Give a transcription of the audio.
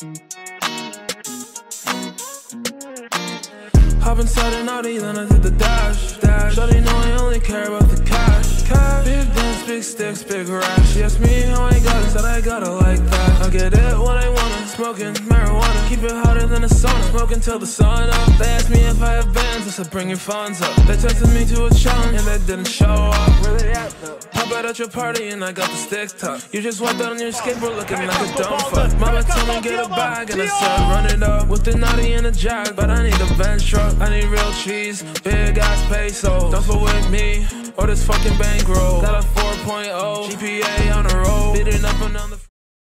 Hop inside an Audi, then I did the dash, dash. Shawty know I only care about the cash, cash. Big dance, big sticks, big racks. She asked me how I got it, said I got it like that. I get it what I want, smoking marijuana. Keep it hotter than a sauna, smoking till the sun up. They asked me if I have bands, I said bring your funds up. They tested me to a challenge, and they didn't show up. Pop out at your party and I got the sticks tucked. You just walked out on your skateboard looking like a dumb fuck. Mama told me get a bag and I said run it up with the naughty and the jack, but I need a bench truck. I need real cheese, big ass peso. Don't fuck with me or this fucking bankroll. Got a 4.0